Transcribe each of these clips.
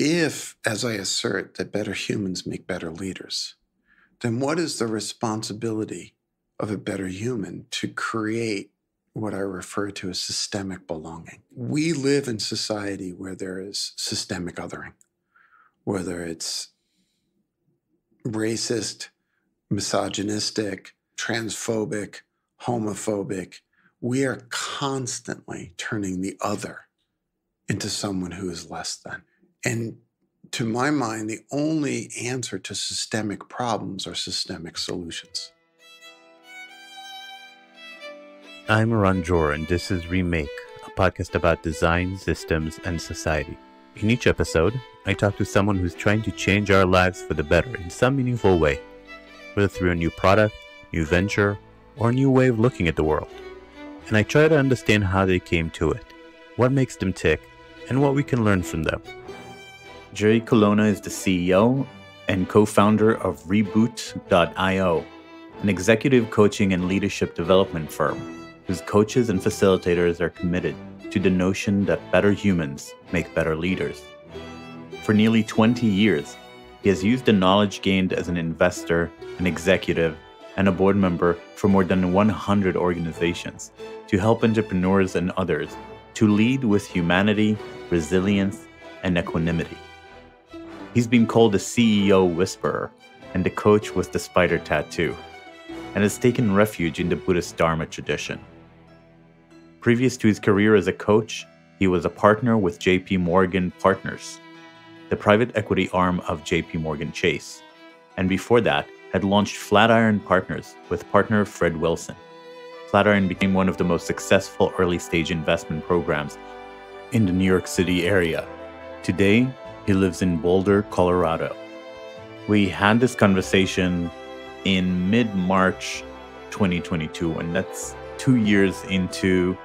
if, as I assert, that better humans make better leaders, then what is the responsibility of a better human to create what I refer to as systemic belonging? We live in society where there is systemic othering, whether it's racist, misogynistic, transphobic, homophobic. We are constantly turning the other into someone who is less than. And to my mind, the only answer to systemic problems are systemic solutions. I'm Ron Dror, and this is Remake, a podcast about design, systems, and society. In each episode, I talk to someone who's trying to change our lives for the better in some meaningful way, whether through a new product, new venture, or a new way of looking at the world. And I try to understand how they came to it, what makes them tick, and what we can learn from them. Jerry Colonna is the CEO and co founder of Reboot.io, an executive coaching and leadership development firm whose coaches and facilitators are committed to the notion that better humans make better leaders. For nearly 20 years, he has used the knowledge gained as an investor, an executive, and a board member for more than 100 organizations to help entrepreneurs and others to lead with humanity, resilience, and equanimity. He's been called the CEO whisperer and the coach with the spider tattoo, and has taken refuge in the Buddhist Dharma tradition. Previous to his career as a coach, he was a partner with JP Morgan Partners, the private equity arm of JP Morgan Chase, and before that, had launched Flatiron Partners with partner Fred Wilson. Flatiron became one of the most successful early stage investment programs in the New York City area. Today, he lives in Boulder, Colorado. We had this conversation in mid March 2022, and that's two years into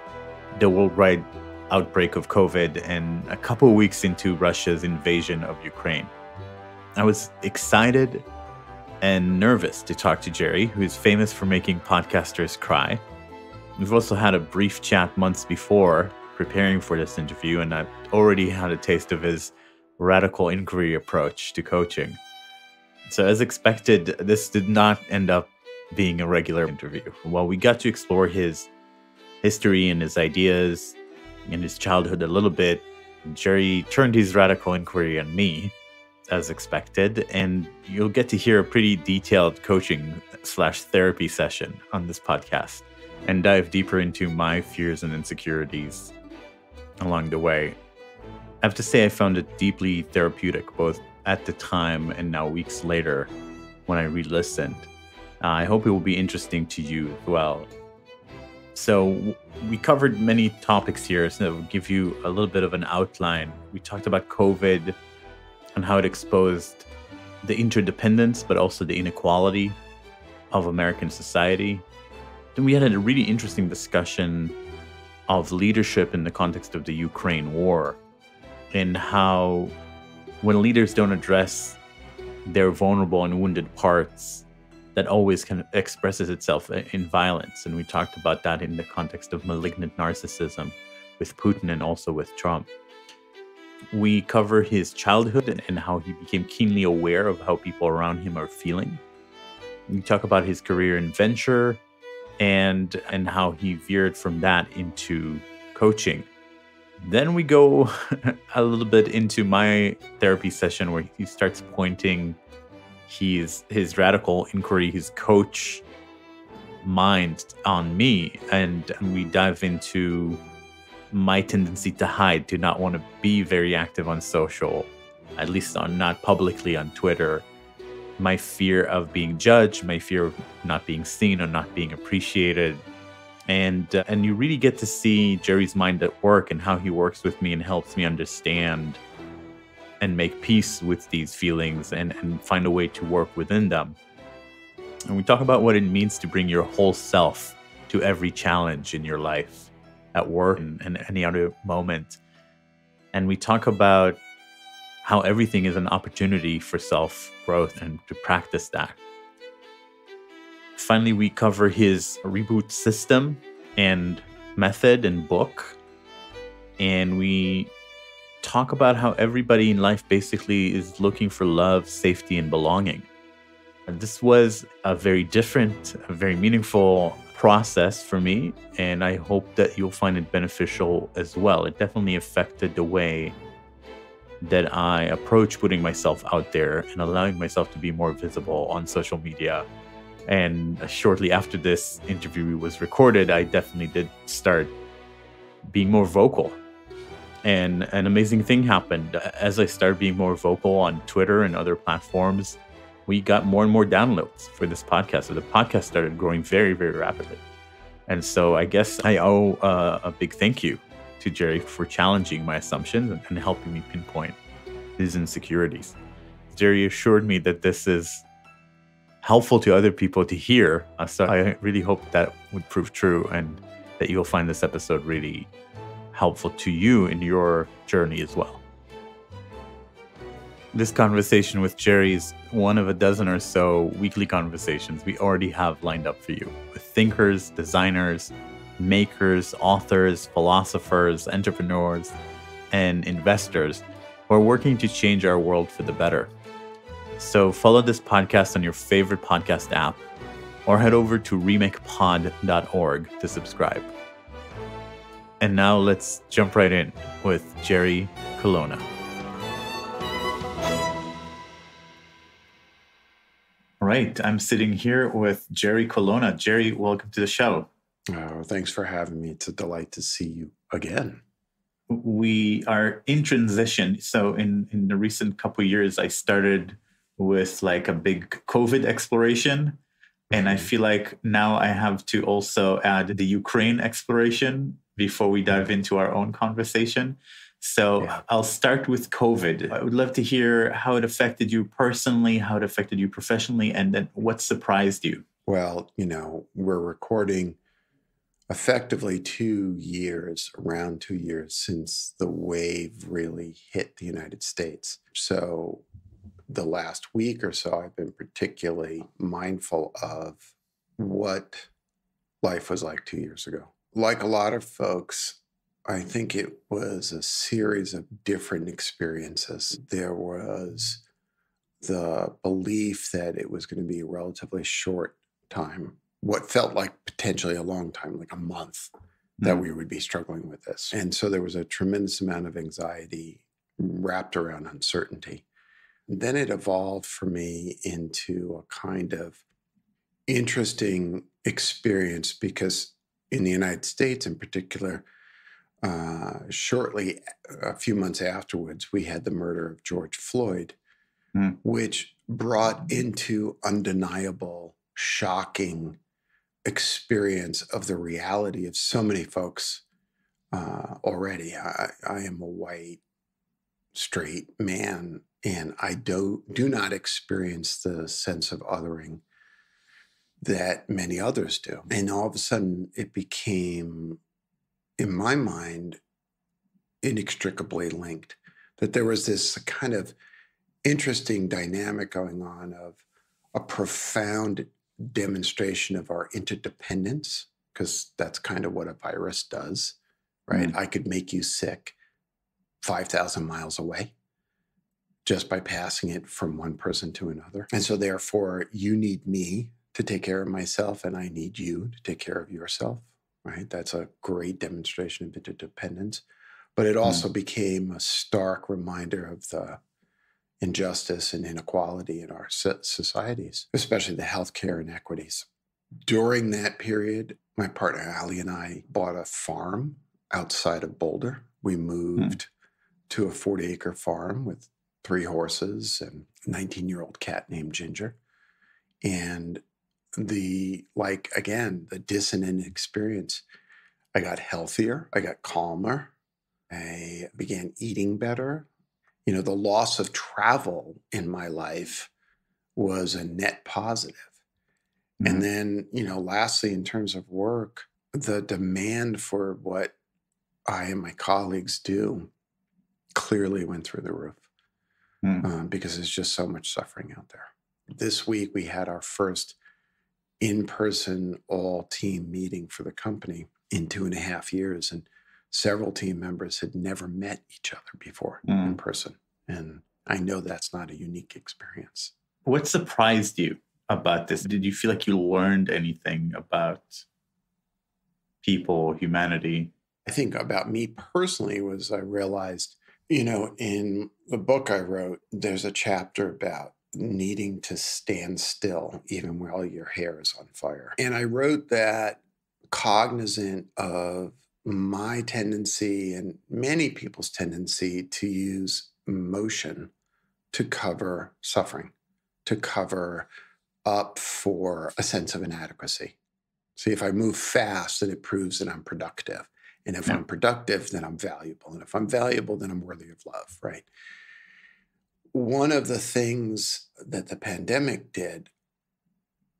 the worldwide outbreak of COVID and a couple weeks into Russia's invasion of Ukraine. I was excited and nervous to talk to Jerry, who is famous for making podcasters cry. We've also had a brief chat months before preparing for this interview, and I've already had a taste of his radical inquiry approach to coaching. So, as expected, this did not end up being a regular interview. While we got to explore his history and his ideas and his childhood a little bit, Jerry turned his radical inquiry on me, as expected, and you'll get to hear a pretty detailed coaching slash therapy session on this podcast and dive deeper into my fears and insecurities along the way. I have to say, I found it deeply therapeutic, both at the time and now weeks later when I re listened. Uh, I hope it will be interesting to you as well. So, we covered many topics here, so I'll give you a little bit of an outline. We talked about COVID and how it exposed the interdependence, but also the inequality of American society. Then we had a really interesting discussion of leadership in the context of the Ukraine war in how when leaders don't address their vulnerable and wounded parts, that always kind of expresses itself in violence. And we talked about that in the context of malignant narcissism with Putin and also with Trump. We cover his childhood and how he became keenly aware of how people around him are feeling. We talk about his career in venture and and how he veered from that into coaching then we go a little bit into my therapy session where he starts pointing his his radical inquiry, his coach mind on me, and we dive into my tendency to hide, to not want to be very active on social, at least on not publicly on Twitter. My fear of being judged, my fear of not being seen or not being appreciated, and uh, and you really get to see Jerry's mind at work and how he works with me and helps me understand and make peace with these feelings and, and find a way to work within them. And we talk about what it means to bring your whole self to every challenge in your life, at work and, and any other moment. And we talk about how everything is an opportunity for self growth and to practice that. Finally, we cover his reboot system and method and book. And we talk about how everybody in life basically is looking for love, safety, and belonging. And this was a very different, a very meaningful process for me, and I hope that you'll find it beneficial as well. It definitely affected the way that I approach putting myself out there and allowing myself to be more visible on social media. And shortly after this interview was recorded, I definitely did start being more vocal. And an amazing thing happened. As I started being more vocal on Twitter and other platforms, we got more and more downloads for this podcast. So the podcast started growing very, very rapidly. And so I guess I owe uh, a big thank you to Jerry for challenging my assumptions and, helping me pinpoint his insecurities. Jerry assured me that this is helpful to other people to hear. Uh, so I really hope that would prove true and that you'll find this episode really helpful to you in your journey as well. This conversation with Jerry is one of a dozen or so weekly conversations we already have lined up for you with thinkers, designers, makers, authors, philosophers, entrepreneurs, and investors who are working to change our world for the better. So follow this podcast on your favorite podcast app or head over to remakepod.org to subscribe. And now let's jump right in with Jerry Colonna. All right, I'm sitting here with Jerry Colonna. Jerry, welcome to the show. Oh, thanks for having me. It's a delight to see you again. We are in transition. So in in the recent couple years, I started with like a big COVID exploration. And I mm-hmm. feel like now I have to also add the Ukraine exploration before we dive into our own conversation. So yeah. I'll start with COVID. I would love to hear how it affected you personally, how it affected you professionally, and then what surprised you. Well, you know, we're recording effectively two years, around two years since the wave really hit the United States. So, the last week or so, I've been particularly mindful of what life was like two years ago. Like a lot of folks, I think it was a series of different experiences. There was the belief that it was going to be a relatively short time what felt like potentially a long time, like a month, that mm. we would be struggling with this. And so there was a tremendous amount of anxiety wrapped around uncertainty. Then it evolved for me into a kind of interesting experience because in the United States, in particular, uh, shortly a few months afterwards, we had the murder of George Floyd, mm. which brought into undeniable, shocking experience of the reality of so many folks uh, already. I, I am a white, straight man, and I do, do not experience the sense of othering that many others do. And all of a sudden, it became, in my mind, inextricably linked. That there was this kind of interesting dynamic going on of a profound demonstration of our interdependence, because that's kind of what a virus does, right? Mm-hmm. I could make you sick 5,000 miles away just by passing it from one person to another. And so, therefore, you need me to take care of myself, and I need you to take care of yourself, right? That's a great demonstration of interdependence. But it also mm. became a stark reminder of the injustice and inequality in our societies, especially the healthcare inequities. During that period, my partner Ali and I bought a farm outside of Boulder. We hmm. moved hmm. to a 40 acre farm with three horses and a 19 year old cat named Ginger. And the, like, again, the dissonant experience, I got healthier, I got calmer, I began eating better you know, the loss of travel in my life was a net positive. Mm-hmm. And then, you know, lastly, in terms of work, the demand for what I and my colleagues do clearly went through the roof mm. um, because there's just so much suffering out there. This week, we had our first in person all team meeting for the company in two and a half years. And several team members had never met each other before mm. in person. And I know that's not a unique experience. What surprised you about this? Did you feel like you learned anything about people, humanity? I think about me personally was I realized, you know, in the book I wrote, there's a chapter about needing to stand still even while your hair is on fire. And I wrote that cognizant of my tendency and many people's tendency to use motion to cover suffering, to cover up for a sense of inadequacy. See, if I move fast, then it proves that I'm productive. And if yeah. I'm productive, then I'm valuable. And if I'm valuable, then I'm worthy of love, right? One of the things that the pandemic did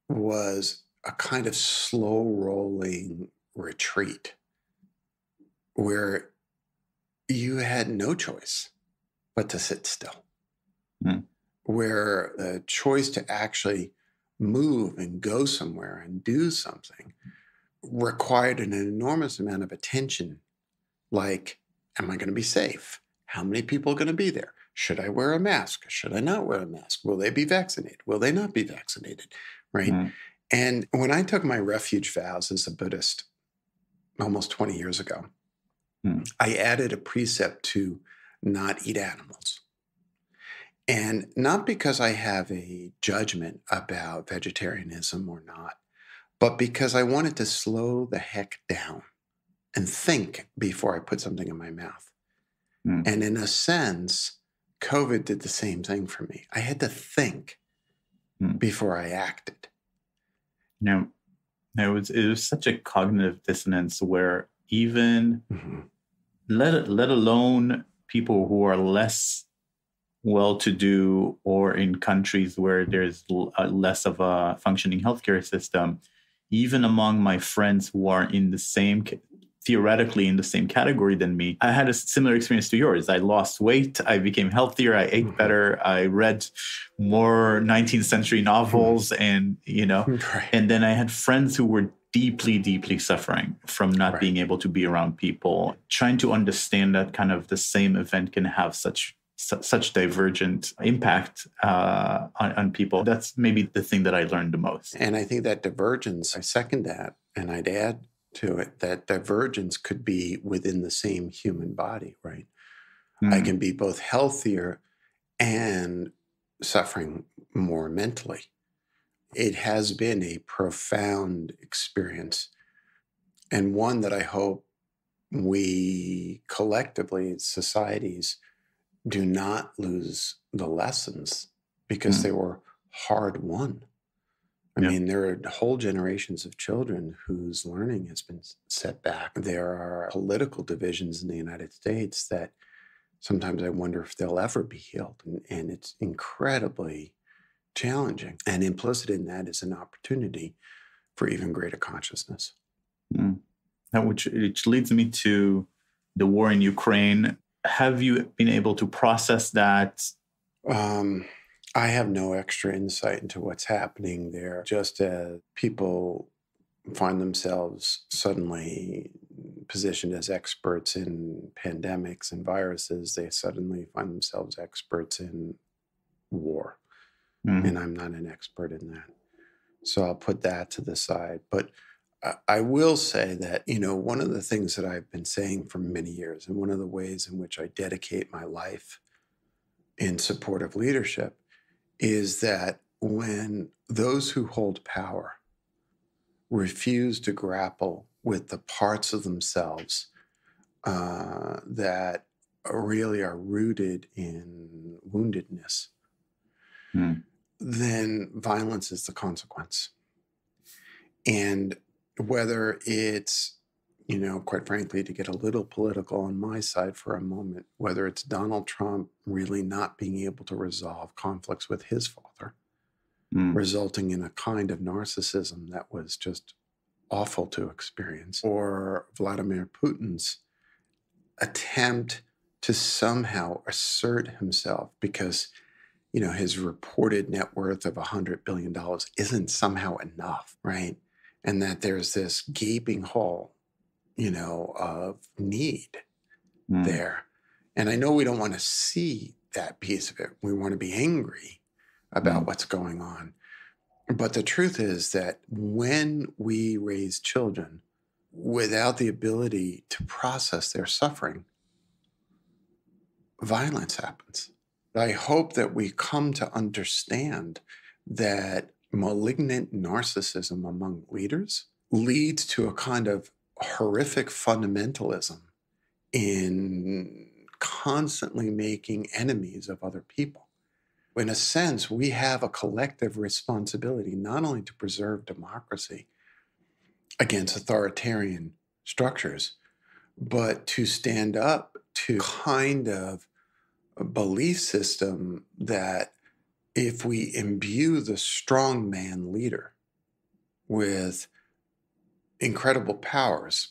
was a kind of slow rolling retreat where you had no choice but to sit still, mm. where the choice to actually move and go somewhere and do something required an enormous amount of attention like, am I going to be safe? How many people are going to be there? Should I wear a mask? Should I not wear a mask? Will they be vaccinated? Will they not be vaccinated? Right. Mm. And when I took my refuge vows as a Buddhist almost 20 years ago, mm. I added a precept to not eat animals. And not because I have a judgment about vegetarianism or not, but because I wanted to slow the heck down and think before I put something in my mouth. Mm. And in a sense, COVID did the same thing for me. I had to think mm. before I acted. Now, it was it was such a cognitive dissonance where even mm-hmm. let let alone people who are less well to do or in countries where there's uh, less of a functioning healthcare system, even among my friends who are in the same theoretically in the same category than me, I had a similar experience to yours. I lost weight, I became healthier, I ate mm-hmm. better, I read more 19th century novels mm-hmm. and, you know, right. and then I had friends who were deeply, deeply suffering from not right. being able to be around people, trying to understand that kind of the same event can have such such divergent impact uh, on, on, people. That's maybe the thing that I learned the most. And I think that divergence, I second that. And I'd add to it that divergence could be within the same human body, right? Mm. I can be both healthier and suffering more mentally it has been a profound experience and one that I hope we collectively, societies, do not lose the lessons because mm. they were hard won. I yeah. mean, there are whole generations of children whose learning has been set back. There are political divisions in the United States that sometimes I wonder if they'll ever be healed. And, and it's incredibly challenging. And implicit in that is an opportunity for even greater consciousness. Mm. which, which leads me to the war in Ukraine. Have you been able to process that? Um, I have no extra insight into what's happening there. Just as people find themselves suddenly positioned as experts in pandemics and viruses, they suddenly find themselves experts in war. Mm-hmm. And I'm not an expert in that. So I'll put that to the side. But I will say that, you know, one of the things that I've been saying for many years, and one of the ways in which I dedicate my life in support of leadership, is that when those who hold power refuse to grapple with the parts of themselves uh, that really are rooted in woundedness, mm then violence is the consequence. And whether it's, you know, quite frankly, to get a little political on my side for a moment, whether it's Donald Trump really not being able to resolve conflicts with his father, mm. resulting in a kind of narcissism that was just awful to experience, or Vladimir Putin's attempt to somehow assert himself because you know, his reported net worth of $100 billion isn't somehow enough, right? And that there's this gaping hole you know, of need Mm. there. And I know we don't want to see that piece of it. We want to be angry about Mm. what's going on. But the truth is that when we raise children without the ability to process their suffering, violence happens. I hope that we come to understand that malignant narcissism among leaders leads to a kind of horrific fundamentalism in constantly making enemies of other people. In a sense, we have a collective responsibility not only to preserve democracy against authoritarian structures, but to stand up to kind of belief system that if we imbue the strong man leader with incredible powers,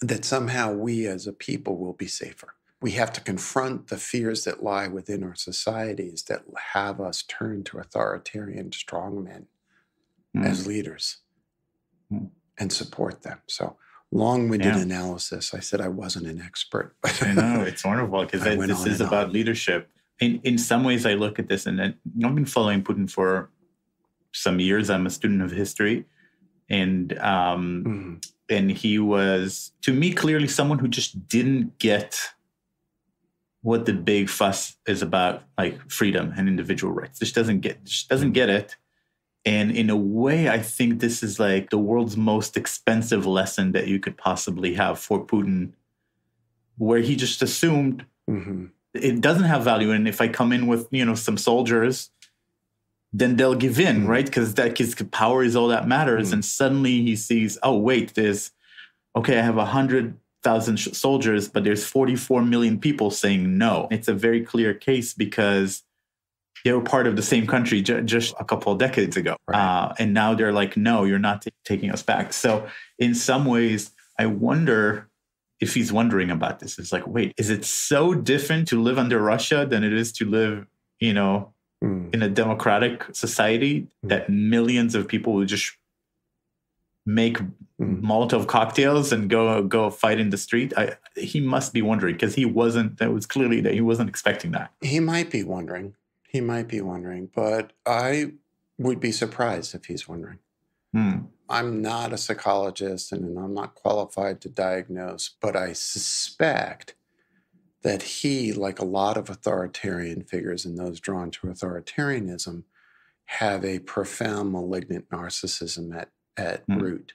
that somehow we as a people will be safer. We have to confront the fears that lie within our societies that have us turn to authoritarian strongmen Mm. as leaders Mm. and support them. So, long winded Yeah. analysis. I said I wasn't an expert. I know it's wonderful because this is about leadership. In in some ways, I look at this, and I've been following Putin for some years. I'm a student of history, and um, Mm, and he was to me clearly someone who just didn't get what the big fuss is about, like freedom and individual rights. Just doesn't get just doesn't get it. And in a way, I think this is like the world's most expensive lesson that you could possibly have for Putin, where he just assumed mhm. It doesn't have value. And if I come in with, you know, some soldiers, then they'll give in, Mm. right? Because that his power is all that matters. Mm. And suddenly he sees, oh, wait, there's, okay, I have a hundred thousand sh- soldiers, but there's 44 million people saying no. It's a very clear case because they were part of the same country ju- just a couple of decades ago. Right. Uh, and now they're like, no, you're not ta- taking us back. So in some ways, I wonder if he's wondering about this. It's like, wait, is it so different to live under Russia than it is to live, you know, Mm, in a democratic society Mm. that millions of people will just make mm. Molotov cocktails and go go fight in the street? I, he must be wondering because he wasn't. That was clearly that he wasn't expecting that. He might be wondering. He might be wondering, but I would be surprised if he's wondering. I'm not a psychologist and I'm not qualified to diagnose, but I suspect that he, like a lot of authoritarian figures and those drawn to authoritarianism, have a profound malignant narcissism at, at Hmm. root.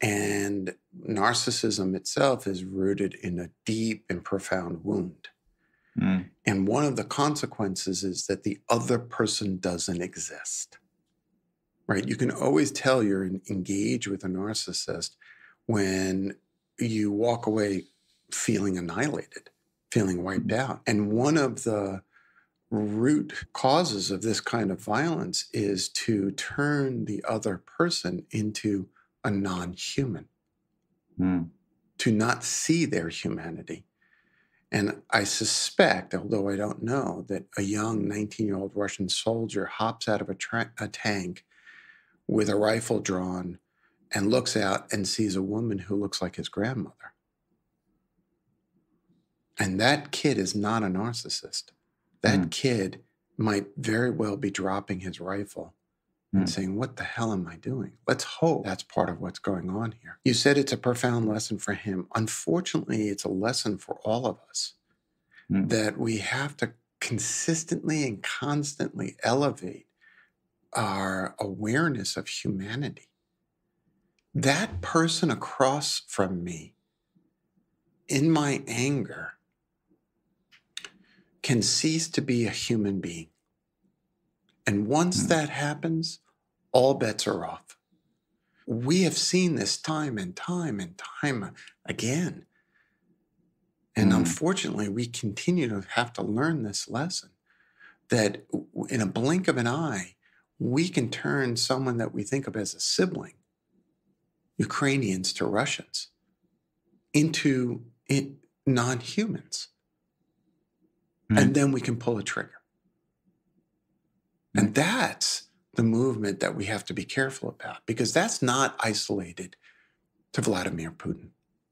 And narcissism itself is rooted in a deep and profound wound. Hmm. And one of the consequences is that the other person doesn't exist. Right? You can always tell you're engaged with a narcissist when you walk away feeling annihilated, feeling wiped out. And one of the root causes of this kind of violence is to turn the other person into a non human Hmm. to not see their humanity. And I suspect, although I don't know, that a young 19 year old Russian soldier hops out of a, tra- a tank with a rifle drawn and looks out and sees a woman who looks like his grandmother. And that kid is not a narcissist. That Mm. kid might very well be dropping his rifle and Mm. saying, What the hell am I doing? Let's hope that's part of what's going on here. You said it's a profound lesson for him. Unfortunately, it's a lesson for all of us Mm. that we have to consistently and constantly elevate our awareness of humanity. That person across from me, in my anger, can cease to be a human being. And once Mm. that happens, all bets are off. We have seen this time and time and time again. And Mm. unfortunately, we continue to have to learn this lesson that in a blink of an eye, we can turn someone that we think of as a sibling, Ukrainians to Russians, into non humans. Hmm. And then we can pull a trigger. And hmm. that's the movement that we have to be careful about because that's not isolated to Vladimir Putin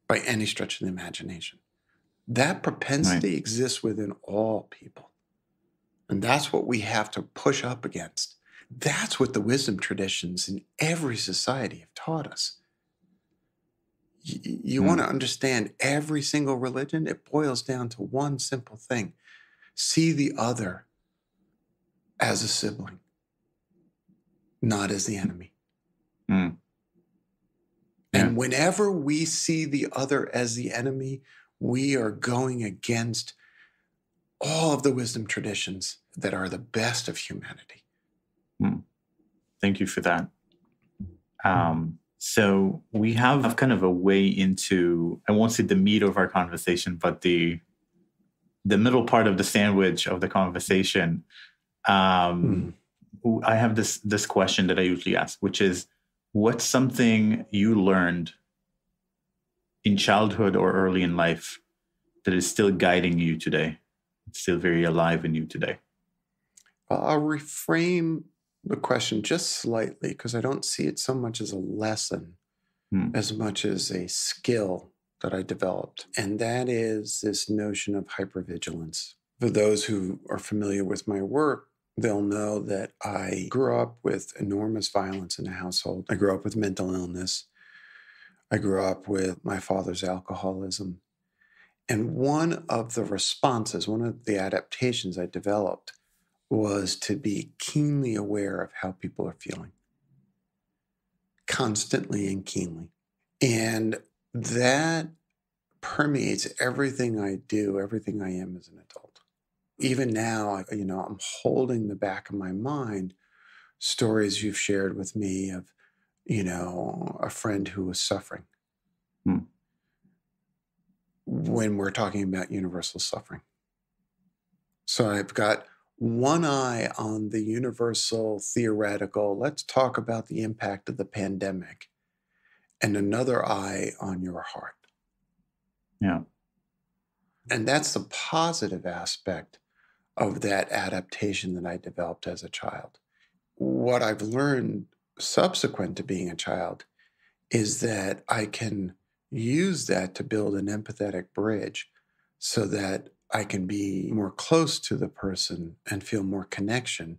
by any stretch of the imagination. That propensity right. exists within all people. And that's what we have to push up against. That's what the wisdom traditions in every society have taught us. You, you mm. want to understand every single religion, it boils down to one simple thing see the other as a sibling, not as the enemy. Mm. Yeah. And whenever we see the other as the enemy, we are going against all of the wisdom traditions that are the best of humanity. Thank you for that. Um, so we have kind of a way into I won't say the meat of our conversation, but the the middle part of the sandwich of the conversation. Um, mm. I have this this question that I usually ask, which is, what's something you learned in childhood or early in life that is still guiding you today? It's still very alive in you today. I'll reframe the question just slightly because I don't see it so much as a lesson hmm. as much as a skill that I developed. And that is this notion of hypervigilance. For those who are familiar with my work, they'll know that I grew up with enormous violence in the household. I grew up with mental illness. I grew up with my father's alcoholism. And one of the responses, one of the adaptations I developed was to be keenly aware of how people are feeling, constantly and keenly. And that permeates everything I do, everything I am as an adult. Even now, you know, I'm holding the back of my mind stories you've shared with me of, you know, a friend who was suffering. Hmm. When we're talking about universal suffering. So I've got one eye on the universal theoretical, let's talk about the impact of the pandemic, and another eye on your heart. Yeah. And that's the positive aspect of that adaptation that I developed as a child. What I've learned subsequent to being a child is that I can use that to build an empathetic bridge so that I can be more close to the person and feel more connection,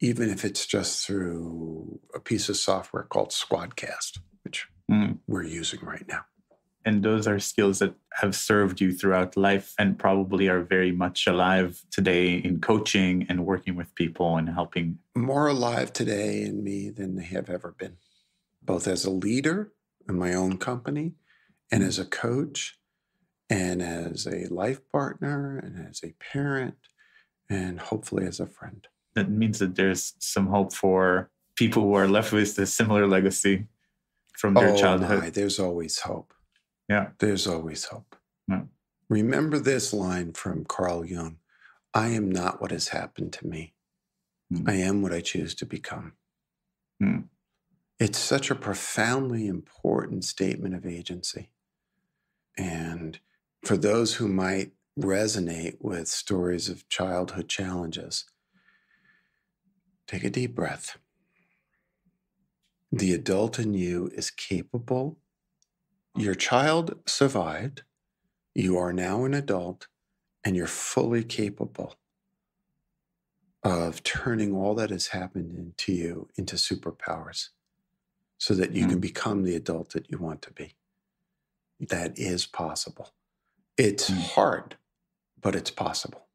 even if it's just through a piece of software called Squadcast, which mm. we're using right now. And those are skills that have served you throughout life and probably are very much alive today in coaching and working with people and helping. More alive today in me than they have ever been, both as a leader in my own company and mm. as a coach and as a life partner and as a parent and hopefully as a friend. That means that there's some hope for people who are left with a similar legacy from their oh, childhood. My, there's always hope. Yeah. There's always hope. Yeah. Remember this line from Carl Jung I am not what has happened to me. Mm. I am what I choose to become. Mm. It's such a profoundly important statement of agency. And for those who might resonate with stories of childhood challenges, take a deep breath. The adult in you is capable. Your child survived. You are now an adult, and you're fully capable of turning all that has happened to you into superpowers so that you mm. can become the adult that you want to be. That is possible. It's mm. hard, but it's possible.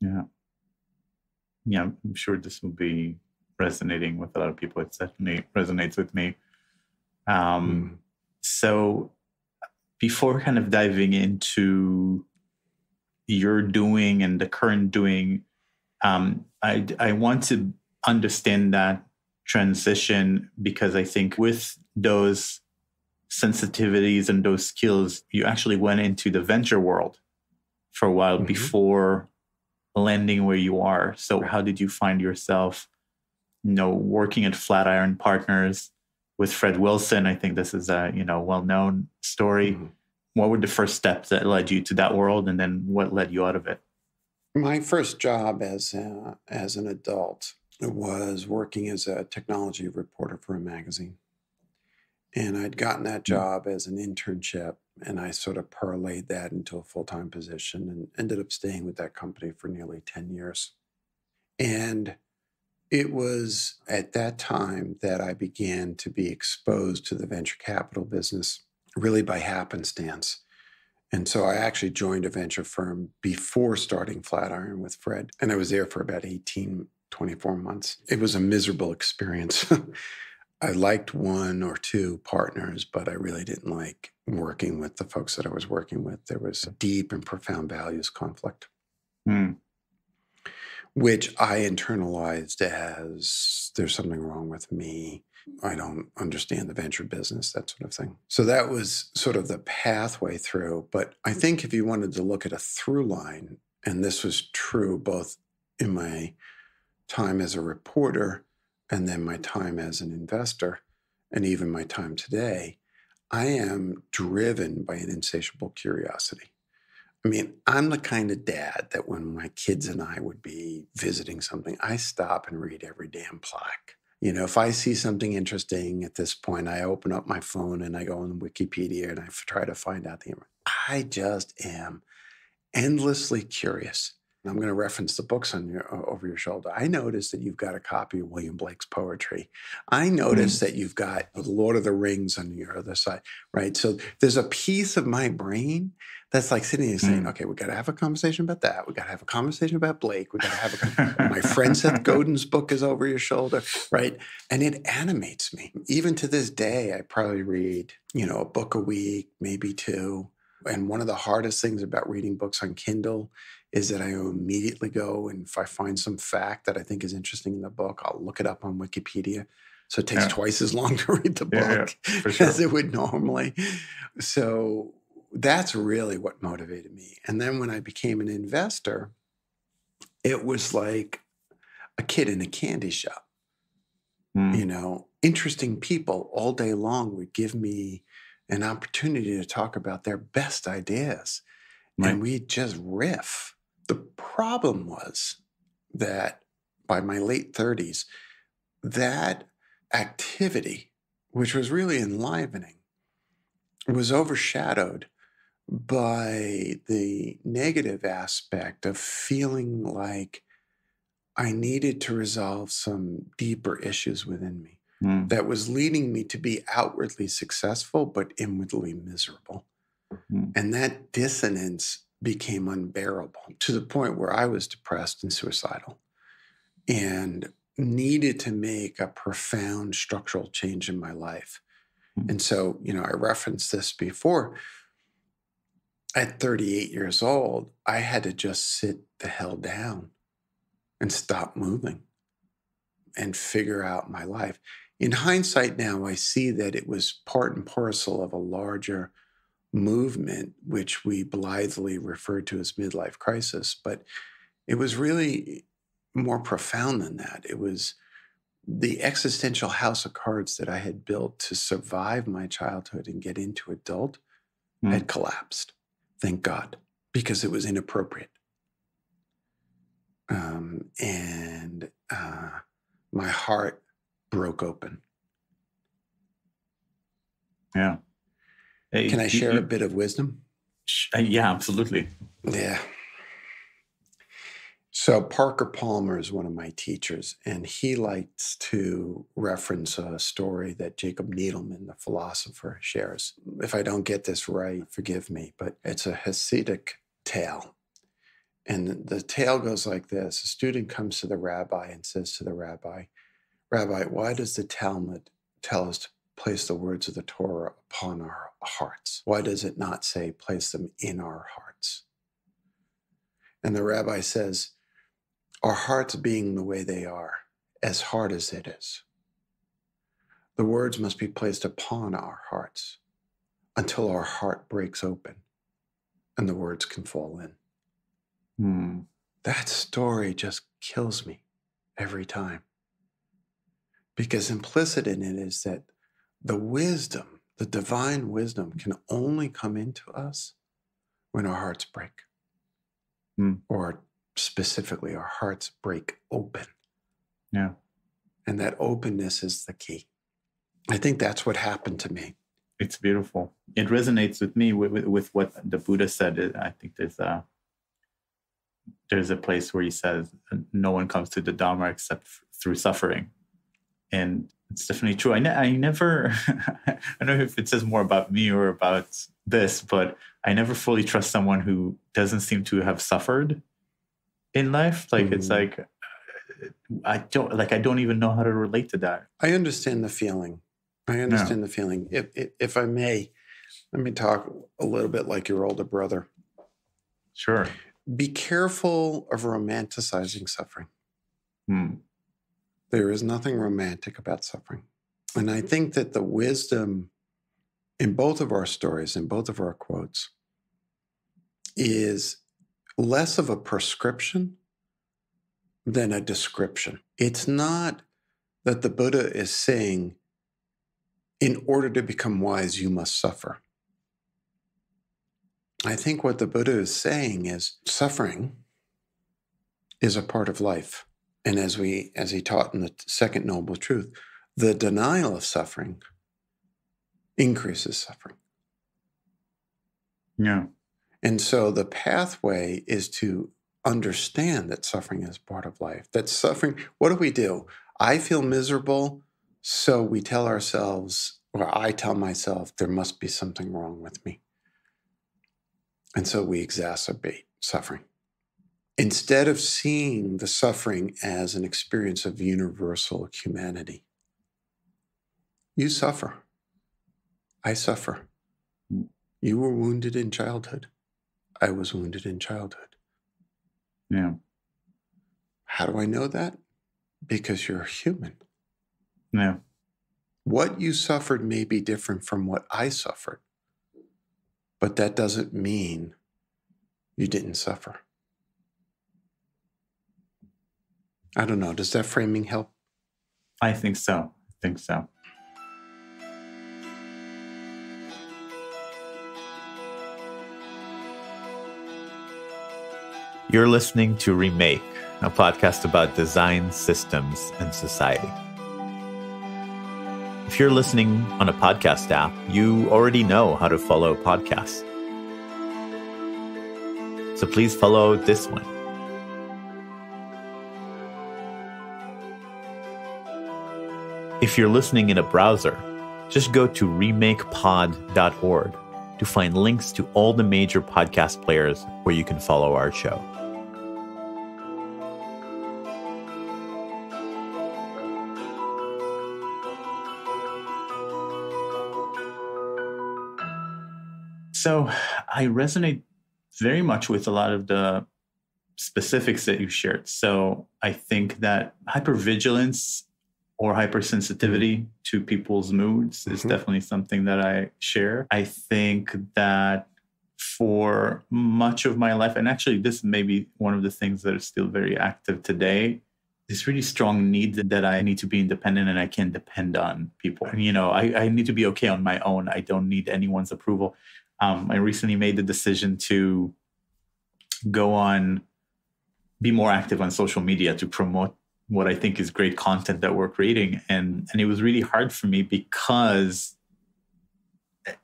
Yeah. Yeah, I'm sure this will be resonating with a lot of people. It certainly resonates with me. Um, mm. So, before kind of diving into your doing and the current doing, um, I, I want to understand that transition because I think with those sensitivities and those skills, you actually went into the venture world for a while mm-hmm. before landing where you are. So, how did you find yourself, you know, working at Flatiron Partners with Fred Wilson? I think this is a you know well known story. Mm-hmm. What were the first steps that led you to that world, and then what led you out of it? My first job as a, as an adult was working as a technology reporter for a magazine. And I'd gotten that mm. job as an internship, and I sort of parlayed that into a full time position and ended up staying with that company for nearly 10 years. And it was at that time that I began to be exposed to the venture capital business really by happenstance. And so I actually joined a venture firm before starting Flatiron with Fred. And I was there for about 18, 24 months. It was a miserable experience. I liked one or two partners, but I really didn't like working with the folks that I was working with. There was a deep and profound values conflict, Hmm. which I internalized as there's something wrong with me. I don't understand the venture business, that sort of thing. So that was sort of the pathway through. But I think if you wanted to look at a through line, and this was true both in my time as a reporter and then my time as an investor, and even my time today, I am driven by an insatiable curiosity. I mean, I'm the kind of dad that when my kids and I would be visiting something, I stop and read every damn plaque. You know, if I see something interesting at this point, I open up my phone and I go on Wikipedia and I try to find out the. I just am endlessly curious. I'm going to reference the books on your over your shoulder. I noticed that you've got a copy of William Blake's poetry. I noticed that you've got The Lord of the Rings on your other side, right? So there's a piece of my brain that's like sitting there saying, Mm. okay, we got to have a conversation about that. We got to have a conversation about Blake. We got to have a my friend Seth Godin's book is over your shoulder, right? And it animates me. Even to this day, I probably read, you know, a book a week, maybe two. And one of the hardest things about reading books on Kindle is that I immediately go and if I find some fact that I think is interesting in the book, I'll look it up on Wikipedia. So it takes Yeah. twice as long to read the book Yeah, yeah, for as it would normally. So that's really what motivated me. And then when I became an investor, it was like a kid in a candy shop. Hmm. You know, interesting people all day long would give me an opportunity to talk about their best ideas. Right. And we'd just riff. The problem was that by my late 30s, that activity, which was really enlivening, was overshadowed by the negative aspect of feeling like I needed to resolve some deeper issues within me Hmm. that was leading me to be outwardly successful but inwardly miserable. Hmm. And that dissonance became unbearable to the point where I was depressed and suicidal and needed to make a profound structural change in my life. Hmm. And so, you know, I referenced this before. At 38 years old, I had to just sit the hell down and stop moving and figure out my life. In hindsight, now I see that it was part and parcel of a larger movement, which we blithely referred to as midlife crisis, but it was really more profound than that. It was the existential house of cards that I had built to survive my childhood and get into adult Hmm. had collapsed. Thank God, because it was inappropriate. Um, and uh, my heart broke open. Yeah. Can I share a bit of wisdom? Uh, yeah, absolutely. Yeah. So Parker Palmer is one of my teachers, and he likes to reference a story that Jacob Needleman, the philosopher, shares. If I don't get this right, forgive me, but it's a Hasidic tale. And the tale goes like this A student comes to the rabbi and says to the rabbi, Rabbi, why does the Talmud tell us to place the words of the Torah upon our hearts? Why does it not say place them in our hearts? And the rabbi says, Our hearts being the way they are, as hard as it is, the words must be placed upon our hearts until our heart breaks open and the words can fall in. Hmm. That story just kills me every time. Because implicit in it is that the wisdom, the divine wisdom, can only come into us when our hearts break. Hmm. Or specifically, our hearts break open. Yeah. And that openness is the key. I think that's what happened to me. It's beautiful. It resonates with me with, with, with what the Buddha said. I think there's a there's a place where he says no one comes to the Dharma except f- through suffering, and it's definitely true. I, ne- I never I don't know if it says more about me or about this, but I never fully trust someone who doesn't seem to have suffered in life. Like mm. it's like I don't like I don't even know how to relate to that. I understand the feeling. I understand the feeling. If, if, if I may, let me talk a little bit like your older brother. Sure. Be careful of romanticizing suffering. Hmm. There is nothing romantic about suffering. And I mm-hmm. think that the wisdom in both of our stories, in both of our quotes, is less of a prescription than a description. It's not that the Buddha is saying, in order to become wise, you must suffer. I think what the Buddha is saying is suffering is a part of life. And as we as he taught in the second noble truth, the denial of suffering increases suffering. Yeah. And so the pathway is to understand that suffering is part of life. That suffering, what do we do? I feel miserable, so we tell ourselves, or I tell myself, there must be something wrong with me. And so we exacerbate suffering. Instead of seeing the suffering as an experience of universal humanity, you suffer. I suffer. You were wounded in childhood. I was wounded in childhood. Yeah. How do I know that? Because you're human. Yeah. What you suffered may be different from what I suffered, but that doesn't mean you didn't suffer. I don't know. Does that framing help? I think so. I think so. You're listening to Remake, a podcast about design, systems, and society. If you're listening on a podcast app, you already know how to follow podcasts. So please follow this one. If you're listening in a browser, just go to remakepod.org to find links to all the major podcast players where you can follow our show. So I resonate very much with a lot of the specifics that you shared. So I think that hypervigilance or hypersensitivity to people's moods is mm-hmm. definitely something that I share. I think that for much of my life, and actually, this may be one of the things that is still very active today. This really strong need that I need to be independent and I can depend on people. You know, I, I need to be okay on my own. I don't need anyone's approval um, I recently made the decision to go on, be more active on social media to promote what I think is great content that we're creating. And and it was really hard for me because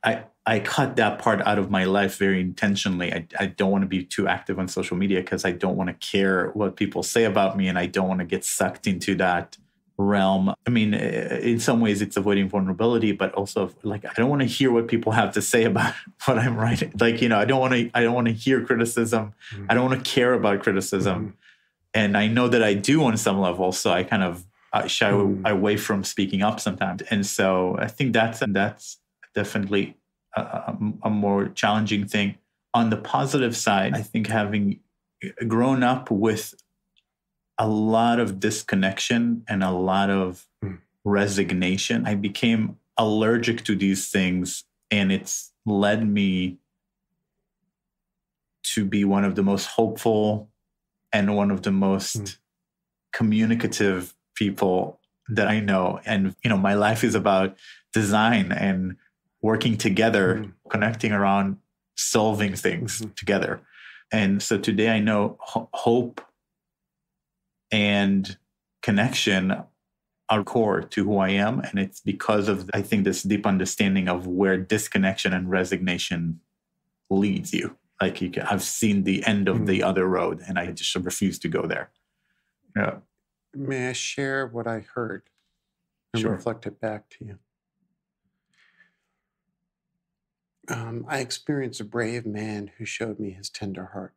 I I cut that part out of my life very intentionally. I, I don't want to be too active on social media because I don't want to care what people say about me and I don't want to get sucked into that realm. I mean, in some ways, it's avoiding vulnerability, but also like I don't want to hear what people have to say about what I'm writing. Like you know, I don't want to. I don't want to hear criticism. Mm-hmm. I don't want to care about criticism. Mm-hmm. And I know that I do on some level, so I kind of I shy mm-hmm. away from speaking up sometimes. And so I think that's that's definitely a, a more challenging thing. On the positive side, I think having grown up with a lot of disconnection and a lot of mm. resignation. I became allergic to these things, and it's led me to be one of the most hopeful and one of the most mm. communicative people that I know. And, you know, my life is about design and working together, mm. connecting around solving things mm-hmm. together. And so today I know ho- hope and connection are core to who I am. And it's because of, I think, this deep understanding of where disconnection and resignation leads you. Like you can, I've seen the end of the other road and I just refuse to go there. Yeah. May I share what I heard and Sure. reflect it back to you? Um, I experienced a brave man who showed me his tender heart.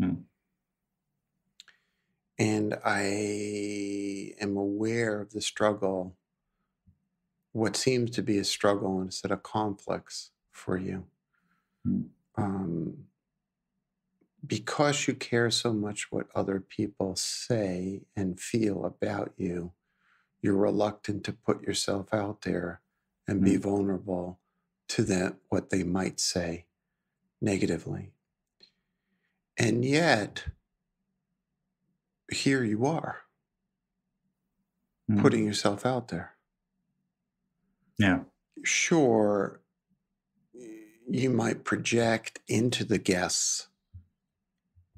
Hmm. And I am aware of the struggle, what seems to be a struggle and a set of conflicts for you. Hmm. Um, because you care so much what other people say and feel about you, you're reluctant to put yourself out there and be vulnerable to what they might say negatively. And yet, here you are Mm. putting yourself out there. Yeah. Sure, you might project into the guests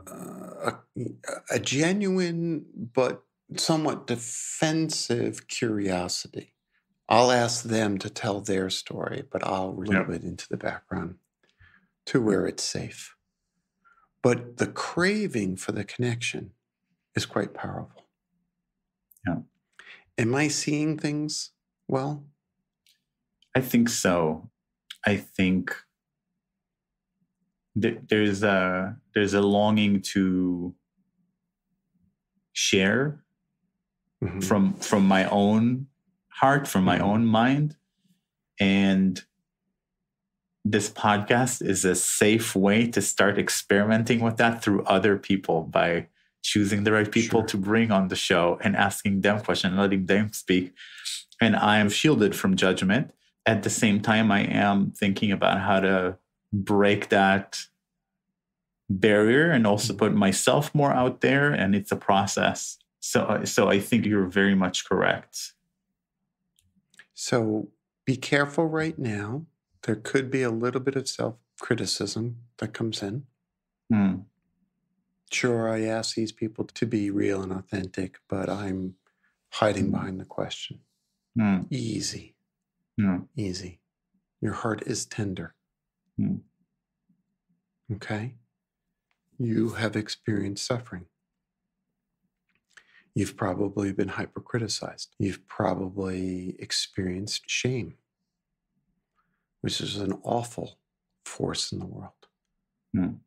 uh, a, a genuine but somewhat defensive curiosity. I'll ask them to tell their story, but I'll remove it into the background to where it's safe. But the craving for the connection is quite powerful. Yeah. Am I seeing things well? I think so. I think th- there's a there's a longing to share Mhm. from from my own heart, from my Mhm. own mind, and this podcast is a safe way to start experimenting with that through other people by choosing the right people Sure. to bring on the show and asking them questions and letting them speak. And I am shielded from judgment. At the same time, I am thinking about how to break that barrier and also put myself more out there. And it's a process. So, so I think you're very much correct. So be careful right now. There could be a little bit of self criticism that comes in. Hmm. Sure, I ask these people to be real and authentic, but I'm hiding Mm. behind the question. Hmm. Easy, Hmm. easy. Your heart is tender. Mm. Okay? You have experienced suffering. You've probably been hypercriticized. You've probably experienced shame, which is an awful force in the world. Mm.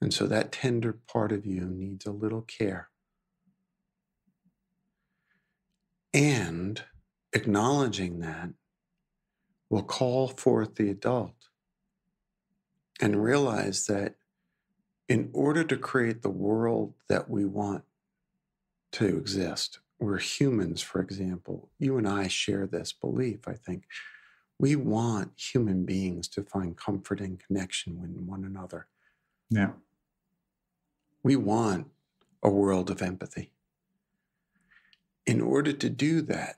And so that tender part of you needs a little care. And acknowledging that will call forth the adult and realize that in order to create the world that we want to exist, we're humans, for example. You and I share this belief, I think. We want human beings to find comfort and connection with one another. Yeah. We want a world of empathy. In order to do that,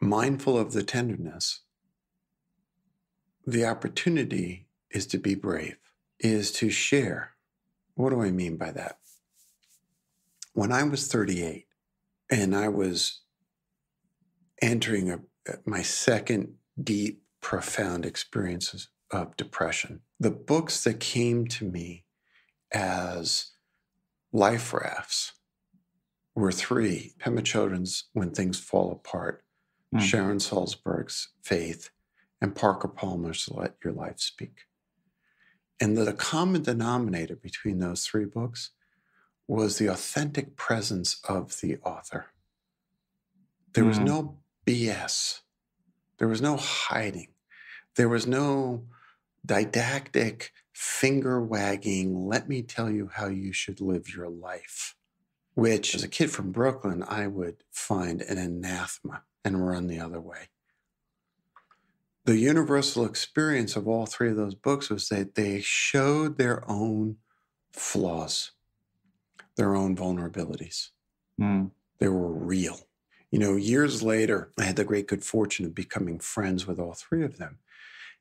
mindful of the tenderness, the opportunity is to be brave, is to share. What do I mean by that? When I was 38 and I was entering a, my second deep, profound experiences of depression, the books that came to me as life rafts were three Pema Chodron's When Things Fall Apart, Mm. Sharon Salzberg's Faith, and Parker Palmer's Let Your Life Speak. And the common denominator between those three books was the authentic presence of the author. There was Mm. no BS, there was no hiding, there was no didactic finger wagging, let me tell you how you should live your life, which as a kid from Brooklyn, I would find an anathema and run the other way. The universal experience of all three of those books was that they showed their own flaws, their own vulnerabilities. Hmm. They were real. You know, years later, I had the great good fortune of becoming friends with all three of them.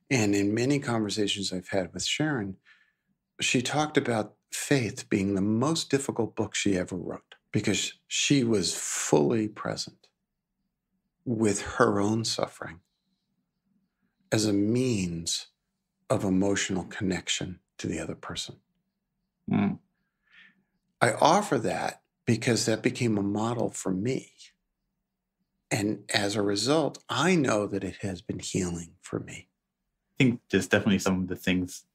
And in many conversations I've had with Sharon, she talked about Faith being the most difficult book she ever wrote because she was fully present with her own suffering as a means of emotional connection to the other person. Mm. I offer that because that became a model for me. And as a result, I know that it has been healing for me. I think there's definitely some of the things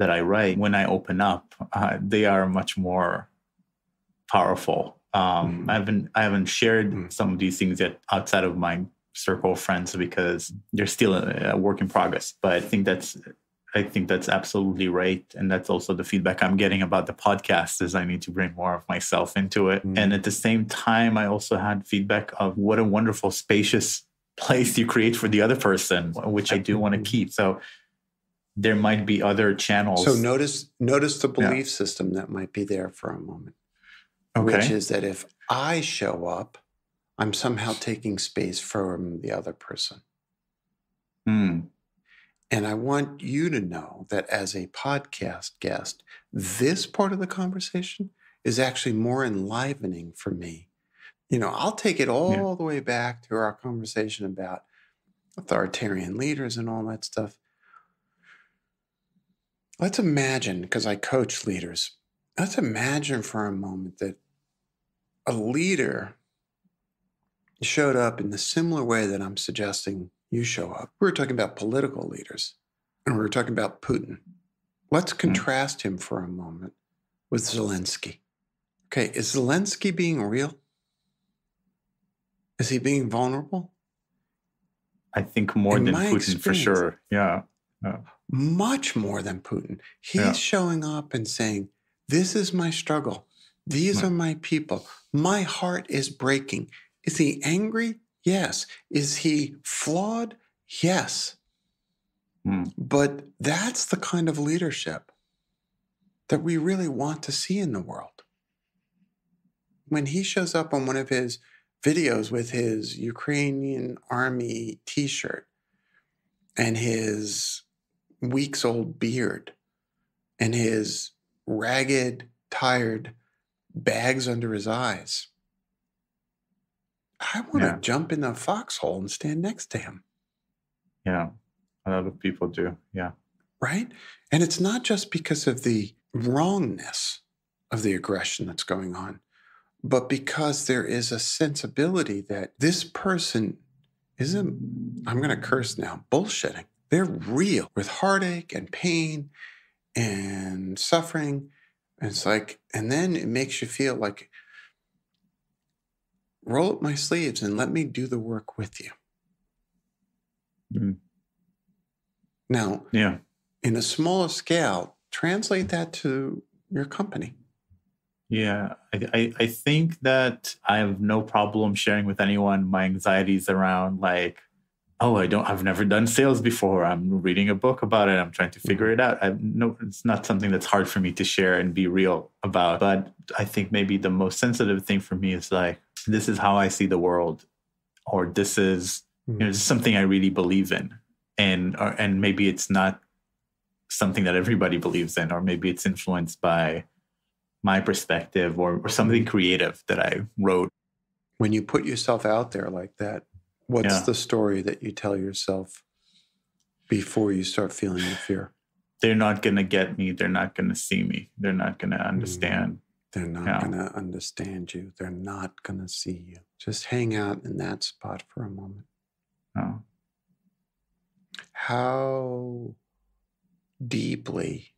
that I write when I open up, uh, they are much more powerful. Um, Mhm. I haven't I haven't shared Mhm. some of these things yet outside of my circle of friends because they're still a, a work in progress. But I think that's I think that's absolutely right, and that's also the feedback I'm getting about the podcast. Is I need to bring more of myself into it, Mhm. and at the same time, I also had feedback of what a wonderful, spacious place you create for the other person, which I do want to keep. So there might be other channels. So notice notice the Yeah. belief system that might be there for a moment, okay. which is that if I show up, I'm somehow taking space from the other person. Hmm. And I want you to know that as a podcast guest, this part of the conversation is actually more enlivening for me. You know, I'll take it all the way back to our conversation about authoritarian leaders and all that stuff. Let's imagine, because I coach leaders, let's imagine for a moment that a leader showed up in the similar way that I'm suggesting you show up. We were talking about political leaders and we were talking about Putin. Let's hmm. contrast him for a moment with Zelensky. Okay, is Zelensky being real? Is he being vulnerable? I think more In than Putin for sure. Yeah. Much more than Putin. He's Yeah. showing up and saying, This is my struggle. These are my people. My heart is breaking. Is he angry? Yes. Is he flawed? Yes. Hmm. But that's the kind of leadership that we really want to see in the world. When he shows up on one of his videos with his Ukrainian army t shirt and his weeks old beard and his ragged, tired bags under his eyes, I want Yeah. to jump in the foxhole and stand next to him. Yeah. A lot of people do. Yeah. right? And it's not just because of the wrongness of the aggression that's going on, but because there is a sensibility that this person isn't, I'm going to curse now, bullshitting. They're real with heartache and pain and suffering. And it's like, and then it makes you feel like, roll up my sleeves and let me do the work with you. Mm. Now, Yeah. in a smaller scale, translate that to your company. Yeah. I, I, I think that I have no problem sharing with anyone my anxieties around like, oh, I don't, I've never done sales before. I'm reading a book about it. I'm trying to figure mm-hmm. it out. I no, it's not something that's hard for me to share and be real about. But I think maybe the most sensitive thing for me is like, this is how I see the world, or this is you know, mm-hmm. this is something I really believe in, and or, and maybe it's not something that everybody believes in, or maybe it's influenced by my perspective or, or something mm-hmm. creative that I wrote. When you put yourself out there like that, what's Yeah. the story that you tell yourself before you start feeling the fear? They're not gonna get me. They're not gonna see me. They're not gonna mm. understand. They're not Yeah. going to understand you. They're not going to see you. Just hang out in that spot for a moment. Oh, How deeply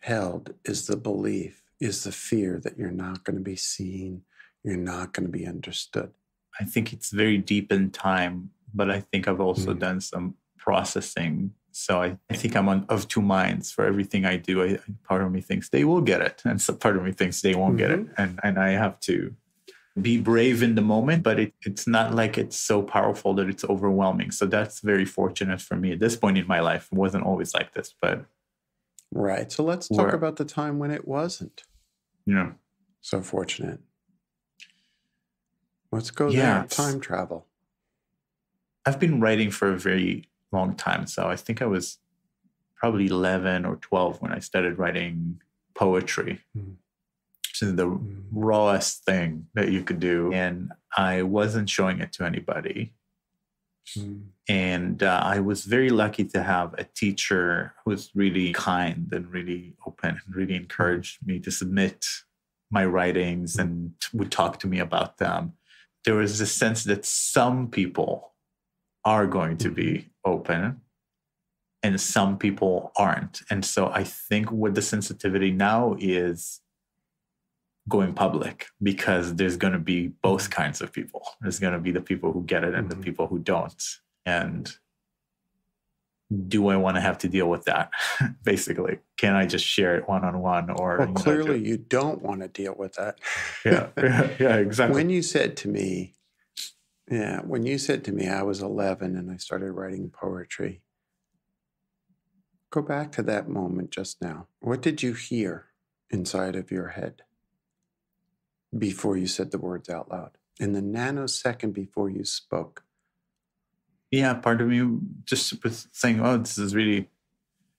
held is the belief, is the fear that you're not going to be seen, you're not going to be understood? I think it's very deep in time, but I think I've also Mm. done some processing. So I, I think I'm on of two minds for everything I do. I, part of me thinks they will get it, and so part of me thinks they won't get it, and and I have to be brave in the moment. But it, it's not like it's so powerful that it's overwhelming. So that's very fortunate for me at this point in my life. It wasn't always like this, but Right. So let's talk about the time when it wasn't Yeah. so fortunate. Let's go Yeah, there. Time travel. I've been writing for a very long time. So I think I was probably 11 or 12 when I started writing poetry. Mm. So the Mm. rawest thing that you could do. And I wasn't showing it to anybody. Mm. And uh, I was very lucky to have a teacher who was really kind and really open and really encouraged me to submit my writings and would talk to me about them. There was a sense that some people are going to be open and some people aren't. And so I think what the sensitivity now is going public because there's going to be both kinds of people. There's going to be the people who get it and the Mhm. people who don't. And do I want to have to deal with that? Basically, can I just share it one on one or Well, you know, clearly, do- you don't want to deal with that. yeah, yeah, yeah, exactly. when you said to me, yeah, when you said to me, I was 11 and I started writing poetry, go back to that moment just now. What did you hear inside of your head before you said the words out loud? In the nanosecond before you spoke, yeah, part of me just was saying, "Oh, this is really,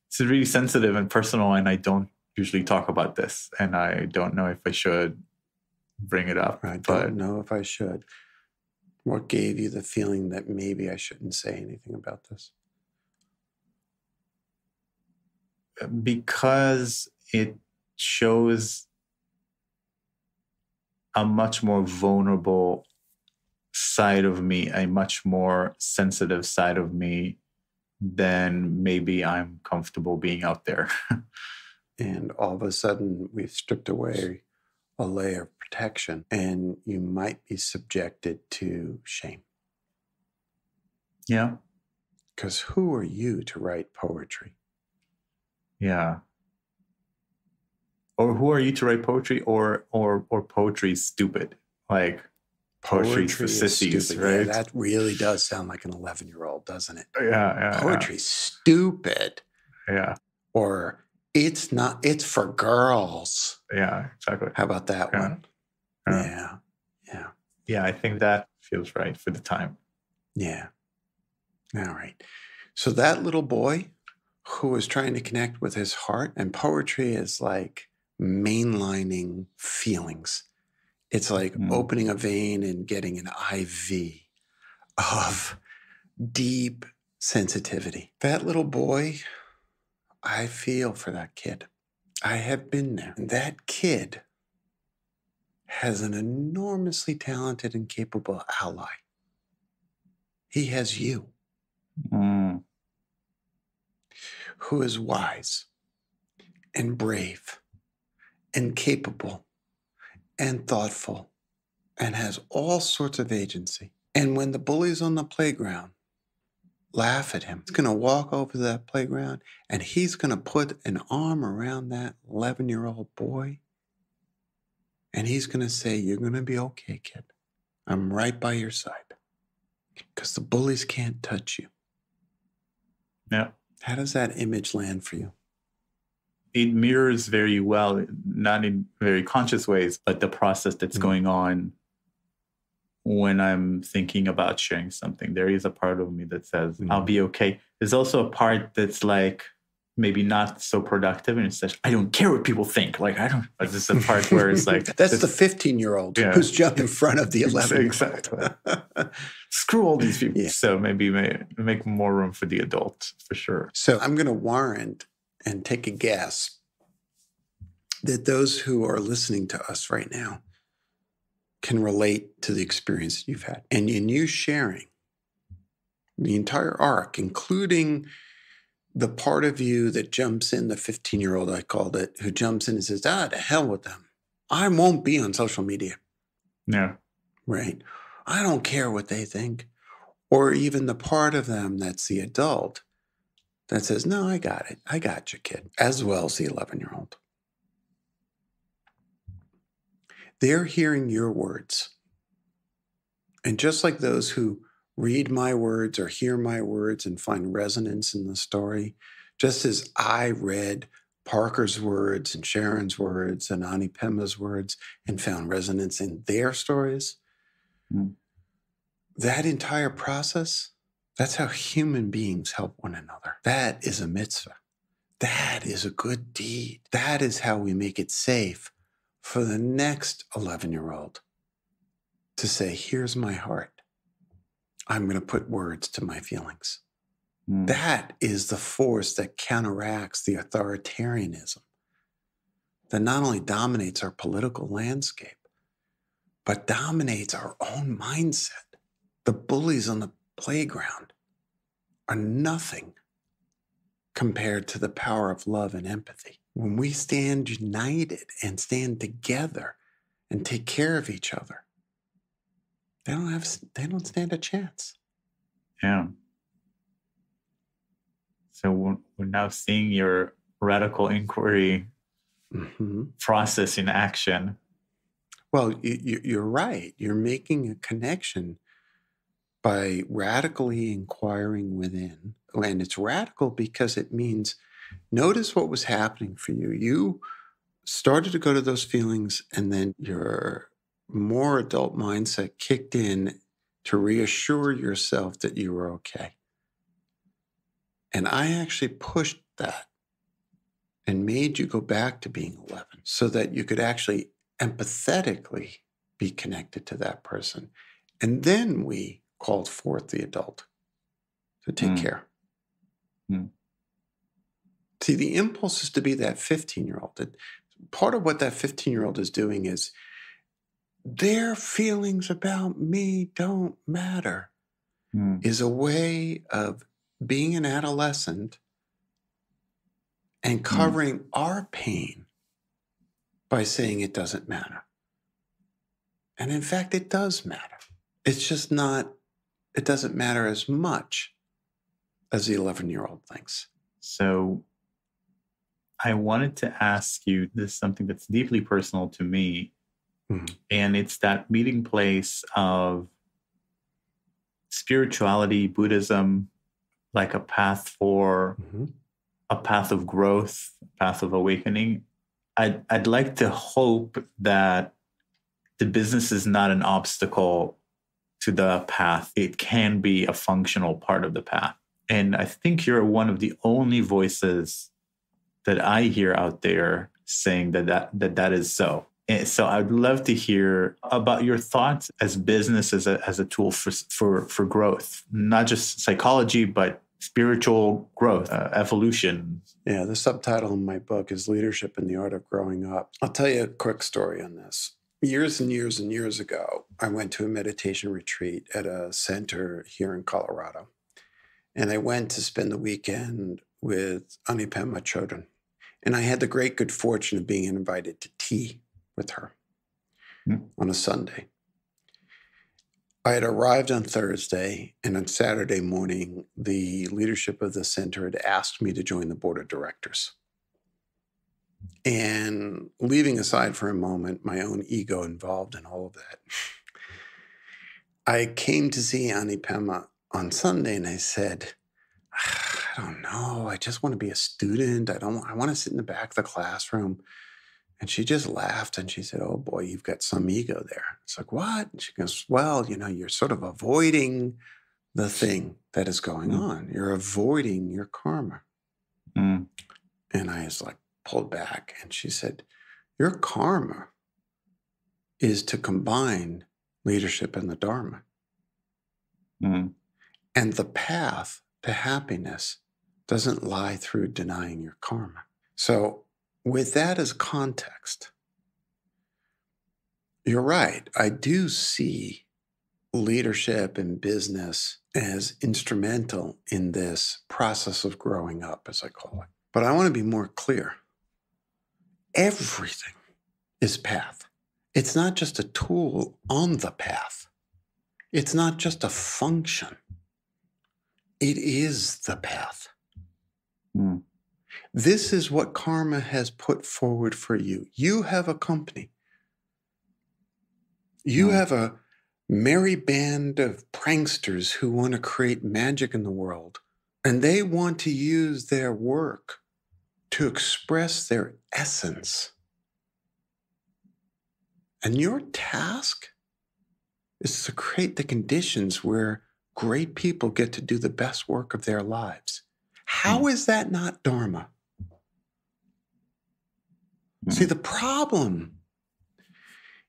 this is really sensitive and personal, and I don't usually talk about this, and I don't know if I should bring it up." I but don't know if I should. What gave you the feeling that maybe I shouldn't say anything about this? because it shows a much more vulnerable side of me, a much more sensitive side of me than maybe I'm comfortable being out there. and all of a sudden we've stripped away a layer of protection and you might be subjected to shame yeah. because who are you to write poetry Yeah. Or who are you to write poetry or or or poetry stupid? Like poetry's for is sissies, stupid. Yeah, right? that really does sound like an 11 year old doesn't it uh, yeah, yeah. poetry's stupid Yeah. or it's not it's for girls Yeah, exactly. how about that Yeah. one Yeah. yeah yeah Yeah, I think that feels right for the time. Yeah. All right. So that little boy who was trying to connect with his heart, and poetry is like mainlining feelings. It's like Mm. opening a vein and getting an IV of deep sensitivity. That little boy, I feel for that kid. I have been there. And that kid has an enormously talented and capable ally. He has you, Mm. who is wise and brave and capable and thoughtful and has all sorts of agency. And when the bullies on the playground laugh at him, he's going to walk over to that playground and he's going to put an arm around that 11 year old boy and he's going to say, You're going to be okay, kid. I'm right by your side because the bullies can't touch you. Yeah. How does that image land for you? It mirrors very well, not in very conscious ways, but the process that's Mm. going on when I'm thinking about sharing something. There is a part of me that says, Mm. I'll be okay. There's also a part that's like maybe not so productive and it says, I don't care what people think. Like, I don't, but this is the part where it's like, that's the 15 year old Yeah. who's jumped in front of the 11 Exactly. screw all these people. Yeah. So maybe ma- make more room for the adult for sure. So I'm going to warrant and take a guess that those who are listening to us right now can relate to the experience you've had. And in you sharing the entire arc, including the part of you that jumps in, the 15 year old, I called it, who jumps in and says, ah, to hell with them. I won't be on social media. Yeah. right? I don't care what they think. Or even the part of them that's the adult that says, No, I got it. I got you, kid, as well as the 11 year old. They're hearing your words. And just like those who read my words or hear my words and find resonance in the story, just as I read Parker's words and Sharon's words and Ani Pema's words and found resonance in their stories, Mm. that entire process, that's how human beings help one another. That is a mitzvah. That is a good deed. That is how we make it safe for the next 11 year old to say, Here's my heart. I'm going to put words to my feelings. Mm. That is the force that counteracts the authoritarianism that not only dominates our political landscape, but dominates our own mindset. The bullies on the playground are nothing compared to the power of love and empathy. When we stand united and stand together and take care of each other, they don't have they don't stand a chance. Yeah. So we're, we're now seeing your radical inquiry mm-hmm. process in action. Well, you, you're right. You're making a connection by radically inquiring within. And it's radical because it means notice what was happening for you. You started to go to those feelings, and then your more adult mindset kicked in to reassure yourself that you were okay. And I actually pushed that and made you go back to being 11 so that you could actually empathetically be connected to that person. And then we called forth the adult to take mm. care. Mm. See, the impulse is to be that 15 year old. That part of what that 15 year old is doing is their feelings about me don't matter, mm. is a way of being an adolescent and covering mm. our pain by saying it doesn't matter. And in fact, it does matter. It's just not it doesn't matter as much as the 11 year old thinks. So I wanted to ask you this something that's deeply personal to me. Mm-hmm. And it's that meeting place of spirituality, Buddhism, like a path for mm-hmm. a path of growth, path of awakening. I'd, I'd like to hope that the business is not an obstacle to the path, it can be a functional part of the path. And I think you're one of the only voices that I hear out there saying that that, that, that is so. And so I'd love to hear about your thoughts as business as a, as a tool for, for, for growth, not just psychology, but spiritual growth, uh, evolution. Yeah, the subtitle in my book is Leadership in the Art of Growing Up. I'll tell you a quick story on this years and years and years ago, I went to a meditation retreat at a center here in Colorado. And I went to spend the weekend with Ani Pema Chodron. And I had the great good fortune of being invited to tea with her mm. on a Sunday. I had arrived on Thursday, and on Saturday morning, the leadership of the center had asked me to join the board of directors. And leaving aside for a moment my own ego involved in all of that, I came to see Ani Pema on Sunday and I said, I don't know. I just want to be a student. I don't I want to sit in the back of the classroom. And she just laughed and she said, Oh boy, you've got some ego there. It's like, what? And she goes, Well, you know, you're sort of avoiding the thing that is going mm. on. You're avoiding your karma. Mm. And I was like, pulled back and she said, Your karma is to combine leadership and the Dharma. Mm-hmm. And the path to happiness doesn't lie through denying your karma. So, with that as context, you're right. I do see leadership and business as instrumental in this process of growing up, as I call it. But I want to be more clear. Everything is path. It's not just a tool on the path, it's not just a function. It is the path. Mm. This is what karma has put forward for you. You have a company. You mm. have a merry band of pranksters who want to create magic in the world, and they want to use their work to express their essence. And your task is to create the conditions where great people get to do the best work of their lives. How mm. that not Dharma? See, the problem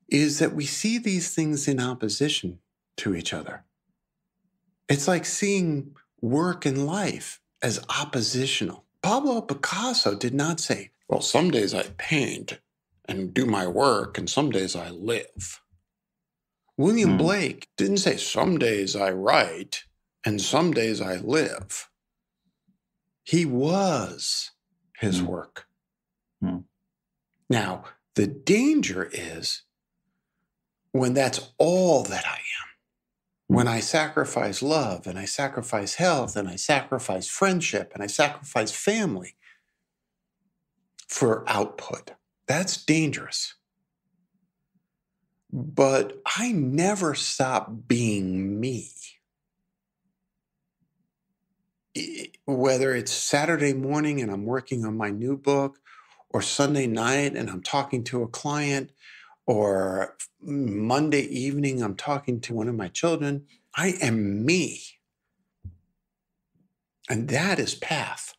is that we see these things in opposition to each other. It's like seeing work and life as oppositional. Pablo Picasso did not say, Well, some days I paint and do my work, and some days I live. William Hmm. Blake didn't say, Some days I write and some days I live. He was his Hmm. work. Hmm. Now, the danger is when that's all that I am. When I sacrifice love and I sacrifice health and I sacrifice friendship and I sacrifice family for output, that's dangerous. But I never stop being me. Whether it's Saturday morning and I'm working on my new book, or Sunday night and I'm talking to a client, or Monday evening I'm talking to one of my children, I am me. And that is path.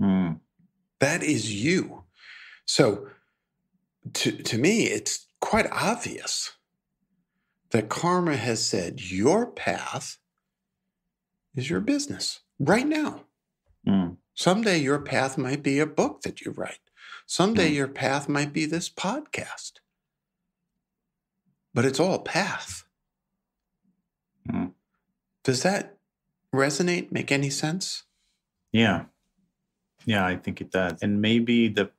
Mm. That is you. So to, to me, it's quite obvious that karma has said your path is your business right now. Mm. Someday your path might be a book that you write. Someday Mm. your path might be this podcast. But it's all path. Mm. Does that resonate? Make any sense? Yeah. Yeah, I think it does. And maybe the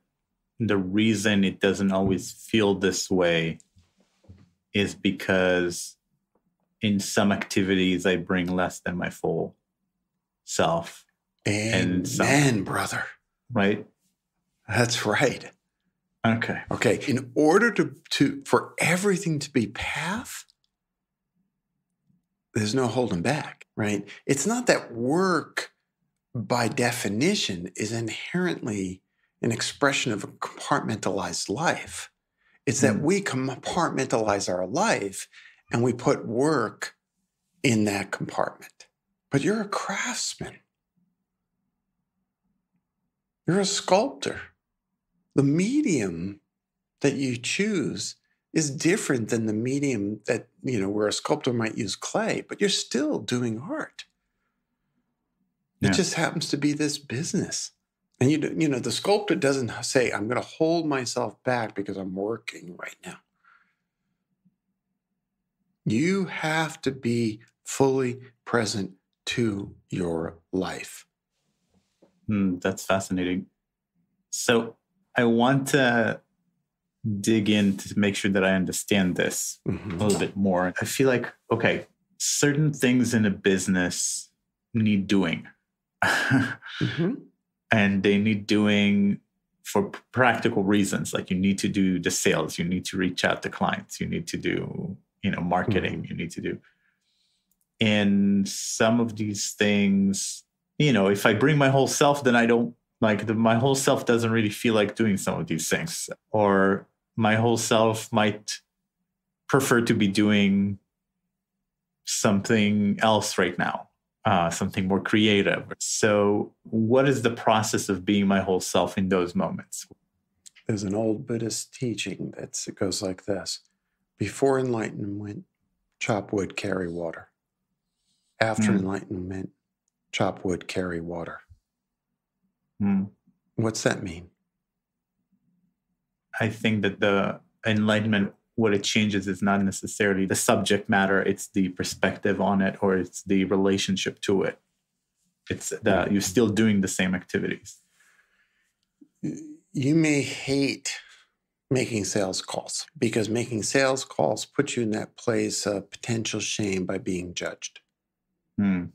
the reason it doesn't always feel this way is because in some activities I bring less than my full self, Amen, And some- brother. right? That's right. Okay. Okay. In order to, to for everything to be path, there's no holding back, right? It's not that work by definition is inherently an expression of a compartmentalized life. It's that Mm. we compartmentalize our life and we put work in that compartment. But you're a craftsman. You're a sculptor. The medium that you choose is different than the medium that, you know, where a sculptor might use clay, but you're still doing art. It just happens to be this business. And you, you know, the sculptor doesn't say, I'm going to hold myself back because I'm working right now. You have to be fully present to your life. Hmm, that's fascinating. So I want to dig in to make sure that I understand this Mhm. a little bit more. I feel like, okay, certain things in a business need doing. Mhm. and they need doing for practical reasons like you need to do the sales you need to reach out to clients you need to do you know marketing you need to do and some of these things you know if i bring my whole self then i don't like the, my whole self doesn't really feel like doing some of these things or my whole self might prefer to be doing something else right now uh, something more creative. So, what is the process of being my whole self in those moments? There's an old Buddhist teaching that goes like this Before enlightenment, chop wood, carry water. After Mm. enlightenment, chop wood, carry water. Hmm. What's that mean? I think that the enlightenment, what it changes is not necessarily the subject matter, it's the perspective on it or it's the relationship to it. It's that you're still doing the same activities. You may hate making sales calls because making sales calls puts you in that place of potential shame by being judged. Hmm.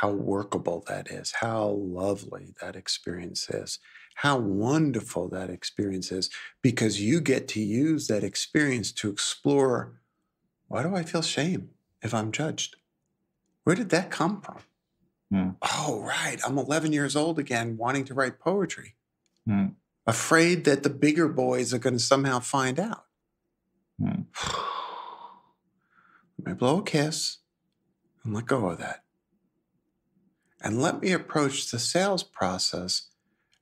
How workable that is, how lovely that experience is, how wonderful that experience is, because you get to use that experience to explore why do I feel shame if I'm judged? Where did that come from? Hmm. Oh, right. I'm 11 years old again, wanting to write poetry, Hmm. afraid that the bigger boys are going to somehow find out. Hmm. Let me blow a kiss and let go of that. And let me approach the sales process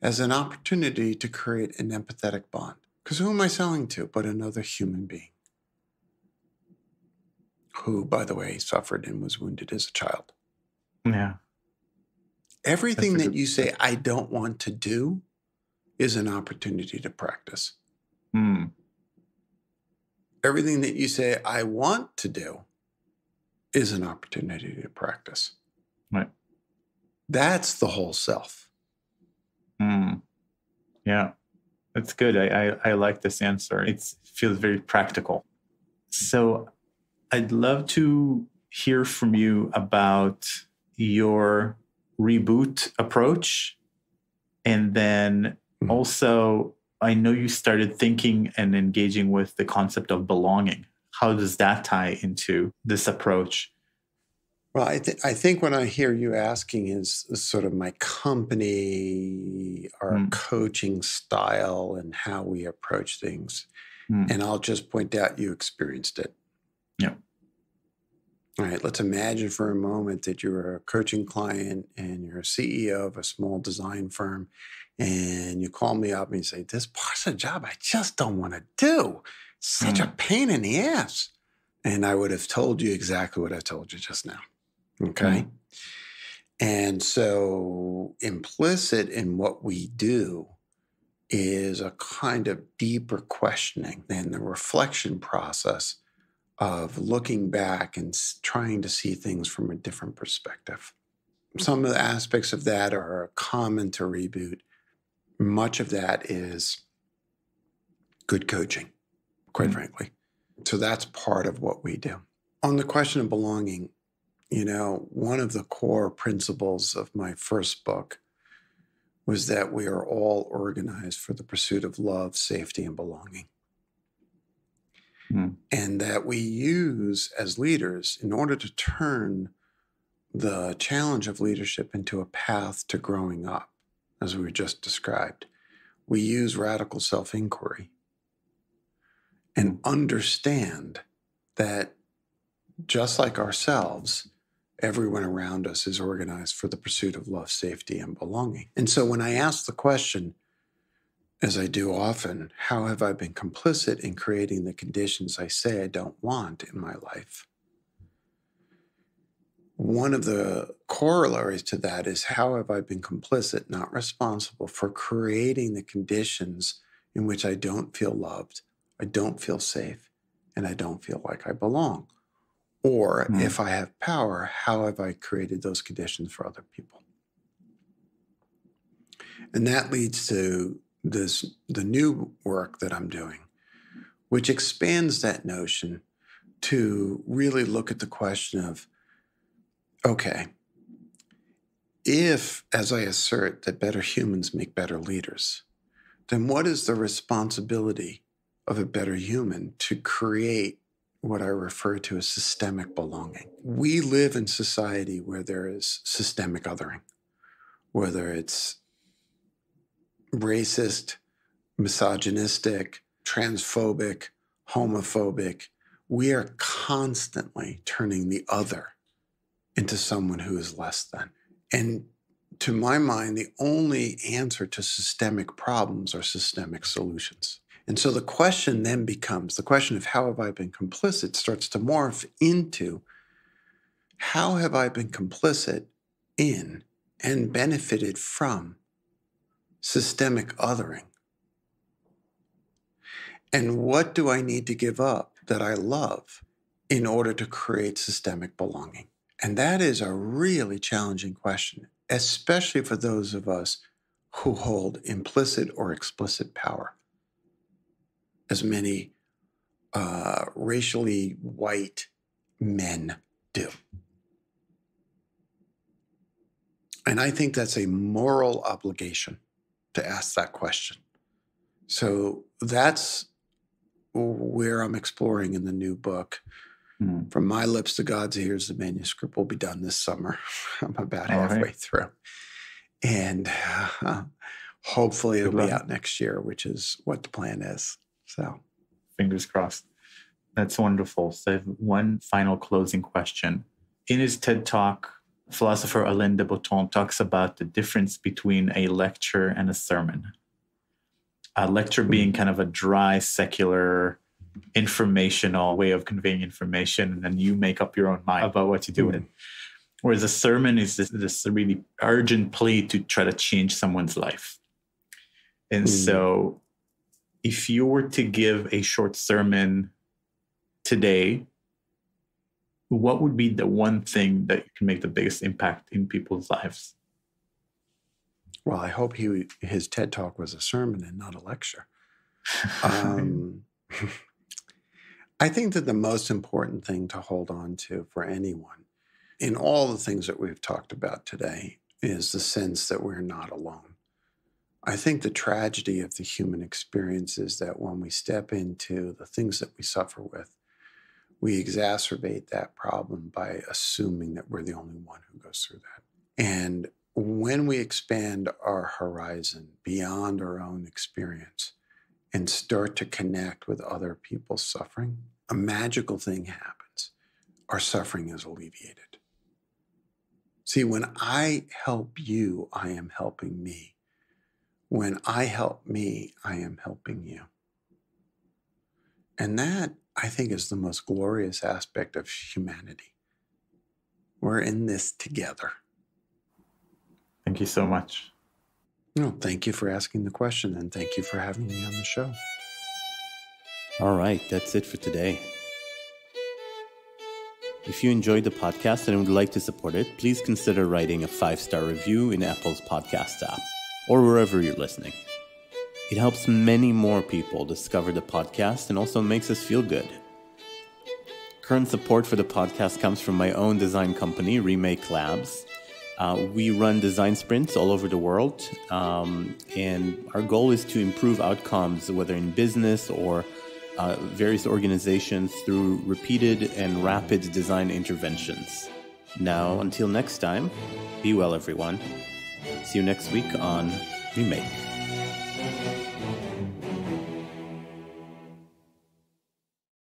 as an opportunity to create an empathetic bond. Because who am I selling to but another human being? Who, by the way, suffered and was wounded as a child. Yeah. Everything that you say, I don't want to do, is an opportunity to practice. Hmm. Everything that you say, I want to do, is an opportunity to practice. Right. That's the whole self. Hmm. Yeah. That's good. I, I, I like this answer. It feels very practical. So I'd love to hear from you about your reboot approach. And then Mhm. also, I know you started thinking and engaging with the concept of belonging. How does that tie into this approach? Well, I, th- I think what I hear you asking is, sort of my company, our Mm. coaching style, and how we approach things. Hmm. And I'll just point out you experienced it. Yeah. All right, let's imagine for a moment that you're a coaching client and you're a CEO of a small design firm, and you call me up and you say, This part's a job I just don't want to do. It's such a pain in the ass. And I would have told you exactly what I told you just now. Okay. And so, implicit in what we do is a kind of deeper questioning than the reflection process of looking back and trying to see things from a different perspective. Some of the aspects of that are common to reboot. Much of that is good coaching, quite Mm. frankly. So that's part of what we do. On the question of belonging, you know, one of the core principles of my first book was that we are all organized for the pursuit of love, safety, and belonging. Hmm. And that we use as leaders in order to turn the challenge of leadership into a path to growing up, as we just described. We use radical self inquiry and understand that just like ourselves, everyone around us is organized for the pursuit of love, safety, and belonging. And so when I ask the question, as I do often, how have I been complicit in creating the conditions I say I don't want in my life? One of the corollaries to that is how have I been complicit, not responsible, for creating the conditions in which I don't feel loved, I don't feel safe, and I don't feel like I belong? Or Hmm. if I have power, how have I created those conditions for other people? And that leads to this the new work that I'm doing, which expands that notion to really look at the question of okay, if, as I assert, that better humans make better leaders, then what is the responsibility of a better human to create what I refer to as systemic belonging? We live in society where there is systemic othering, whether it's racist, misogynistic, transphobic, homophobic. We are constantly turning the other into someone who is less than. And to my mind, the only answer to systemic problems are systemic solutions. And so the question then becomes the question of how have I been complicit starts to morph into how have I been complicit in and benefited from systemic othering? And what do I need to give up that I love in order to create systemic belonging? And that is a really challenging question, especially for those of us who hold implicit or explicit power, as many uh, racially white men do. And I think that's a moral obligation to ask that question. So that's where I'm exploring in the new book. Hmm. From my lips to God's ears, the manuscript will be done this summer. I'm about All right. halfway through. And uh, hopefully it'll be out next year, which is what the plan is. So, Fingers crossed. That's wonderful. So I have one final closing question. In his TED talk, philosopher Alain de Botton talks about the difference between a lecture and a sermon. A lecture being kind of a dry, secular, informational way of conveying information, and then you make up your own mind about what to do with it. Whereas a sermon is this, this really urgent plea to try to change someone's life. And Mm. so, if you were to give a short sermon today, what would be the one thing that can make the biggest impact in people's lives? Well, I hope he his TED talk was a sermon and not a lecture. Um, I think that the most important thing to hold on to for anyone in all the things that we've talked about today is the sense that we're not alone. I think the tragedy of the human experience is that when we step into the things that we suffer with, we exacerbate that problem by assuming that we're the only one who goes through that. And when we expand our horizon beyond our own experience and start to connect with other people's suffering, a magical thing happens. Our suffering is alleviated. See, when I help you, I am helping me. When I help me, I am helping you. And that, I think, is the most glorious aspect of humanity. We're in this together. Thank you so much. No, thank you for asking the question and thank you for having me on the show. All right, that's it for today. If you enjoyed the podcast and would like to support it, please consider writing a five star review in Apple's podcast app or wherever you're listening. It helps many more people discover the podcast and also makes us feel good. Current support for the podcast comes from my own design company, Remake Labs. Uh, we run design sprints all over the world, um, and our goal is to improve outcomes, whether in business or uh, various organizations, through repeated and rapid design interventions. Now, until next time, be well, everyone. See you next week on Remake.